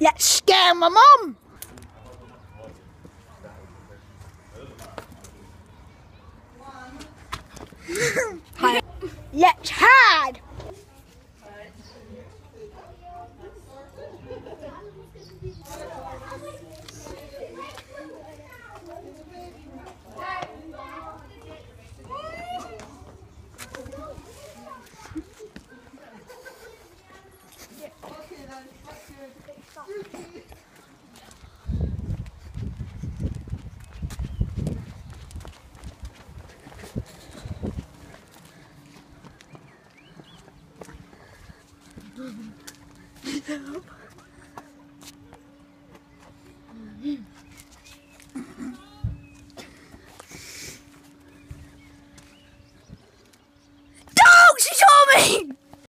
Let's scare my mum. Let's hide. Dog, she told me!